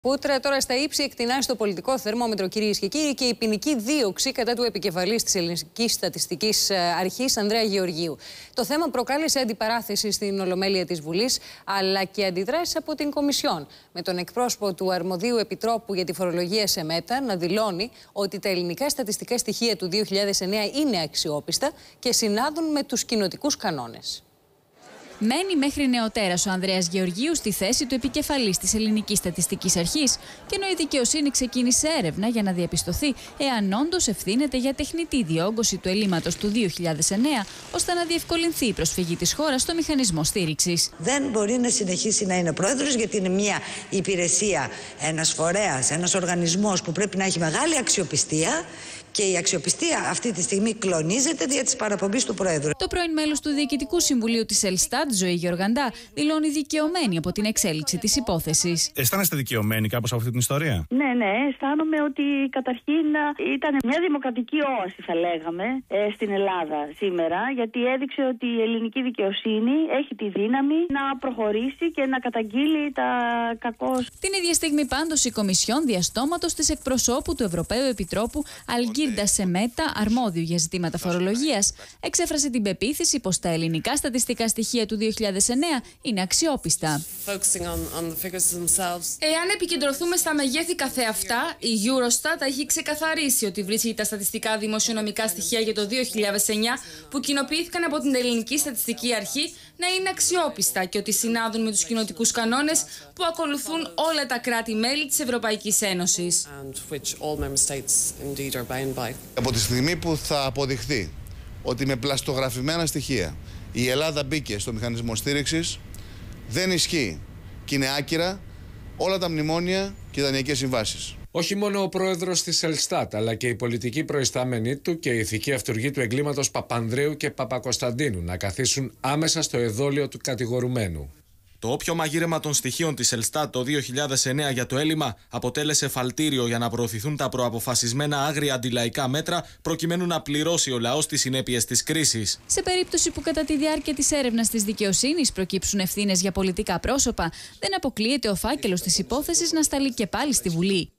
Πούτρα τώρα στα ύψη εκτινά στο πολιτικό θερμόμετρο, κυρίες και κύριοι, και η ποινική δίωξη κατά του επικεφαλής της Ελληνικής Στατιστικής ε, Αρχής, Ανδρέα Γεωργίου. Το θέμα προκάλεσε αντιπαράθεση στην Ολομέλεια της Βουλής, αλλά και αντιδράσεις από την Κομισιόν. Με τον εκπρόσωπο του Αρμοδίου Επιτρόπου για τη Φορολογία σε ΜΕΤΑ να δηλώνει ότι τα ελληνικά στατιστικά στοιχεία του 2009 είναι αξιόπιστα και συνάδουν με τους κοινοτικούς κανόνες. Μένει μέχρι νεοτέρας ο Ανδρέας Γεωργίους στη θέση του επικεφαλής της Ελληνικής Στατιστικής Αρχής, και ενώ η δικαιοσύνη ξεκίνησε έρευνα για να διαπιστωθεί εάν όντως ευθύνεται για τεχνητή διόγκωση του ελλείμματος του 2009, ώστε να διευκολυνθεί η προσφυγή της χώρας στο μηχανισμό στήριξης. Δεν μπορεί να συνεχίσει να είναι πρόεδρος, γιατί είναι μια υπηρεσία, ένας φορέας, ένας οργανισμός που πρέπει να έχει μεγάλη αξιοπιστία και η αξιοπιστία αυτή τη στιγμή κλονίζεται δια της παραπομπής του Πρόεδρου. Το πρώην μέλος του Διοικητικού Συμβουλίου της Ελστάτ, Ζωή Γεωργαντά, δηλώνει δικαιωμένη από την εξέλιξη της υπόθεσης. Αισθάνεστε δικαιωμένοι κάπως από αυτή την ιστορία; Ναι, ναι, αισθάνομαι ότι καταρχήν ήταν μια δημοκρατική όαση, θα λέγαμε, ε, στην Ελλάδα σήμερα, γιατί έδειξε ότι η ελληνική δικαιοσύνη έχει τη δύναμη να προχωρήσει και να καταγγείλει τα κακό. Την ίδια στιγμή, πάντως, η Κομισιόν Διαστόματος της εκπροσώπου του Ευρωπαίου Επιτρόπου Αλγκύρ Κίρντα Σεμέτα, αρμόδιο για ζητήματα φορολογίας, εξέφρασε την πεποίθηση πως τα ελληνικά στατιστικά στοιχεία του 2009 είναι αξιόπιστα. Εάν επικεντρωθούμε στα μεγέθη καθεαυτά, η Eurostat έχει ξεκαθαρίσει ότι βρίσκει τα στατιστικά δημοσιονομικά στοιχεία για το 2009 που κοινοποιήθηκαν από την Ελληνική Στατιστική Αρχή να είναι αξιόπιστα και ότι συνάδουν με τους κοινοτικούς κανόνες που ακολουθούν όλα τα κράτη-μέλη της Ευρωπαϊκής Ένωσης. Από τη στιγμή που θα αποδειχθεί ότι με πλαστογραφημένα στοιχεία η Ελλάδα μπήκε στο μηχανισμό στήριξης, δεν ισχύει και είναι άκυρα όλα τα μνημόνια και οι δανειακές συμβάσεις. Όχι μόνο ο πρόεδρος της Ελστάτ, αλλά και η πολιτική προϊστάμενή του και η ηθική αυτούργη του εγκλήματος Παπανδρέου και Παπακοσταντίνου να καθίσουν άμεσα στο εδόλιο του κατηγορουμένου. Το όποιο μαγείρεμα των στοιχείων της Ελστάτ το 2009 για το έλλειμμα αποτέλεσε φαλτήριο για να προωθηθούν τα προαποφασισμένα άγρια αντιλαϊκά μέτρα προκειμένου να πληρώσει ο λαός τις συνέπειες της κρίσης. Σε περίπτωση που κατά τη διάρκεια της έρευνας της δικαιοσύνης προκύψουν ευθύνες για πολιτικά πρόσωπα, δεν αποκλείεται ο φάκελος της υπόθεσης να σταλεί και πάλι στη Βουλή.